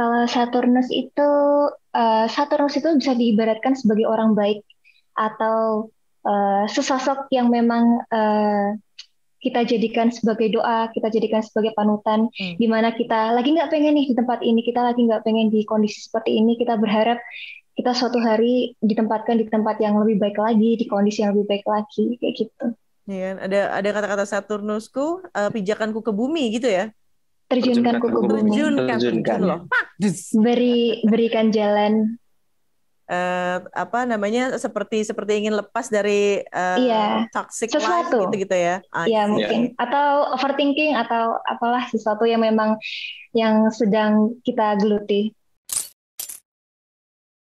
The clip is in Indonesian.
Kalau Saturnus itu uh, Saturnus itu bisa diibaratkan sebagai orang baik atau uh, sesosok yang memang uh, kita jadikan sebagai doa, kita jadikan sebagai panutan, hmm. di mana kita lagi nggak pengen nih di tempat ini, kita lagi nggak pengen di kondisi seperti ini, kita berharap kita suatu hari ditempatkan di tempat yang lebih baik lagi, di kondisi yang lebih baik lagi, kayak gitu. Iya, ada ada kata-kata Saturnusku, uh, pijakanku ke bumi gitu ya? terjunkan ku ke bumi terjunkan, terjunkan loh beri berikan jalan. Uh, apa namanya seperti seperti ingin lepas dari uh, iya. toxic sesuatu. gitu gitu ya iya mungkin. Yeah. atau overthinking atau apalah sesuatu yang memang yang sedang kita geluti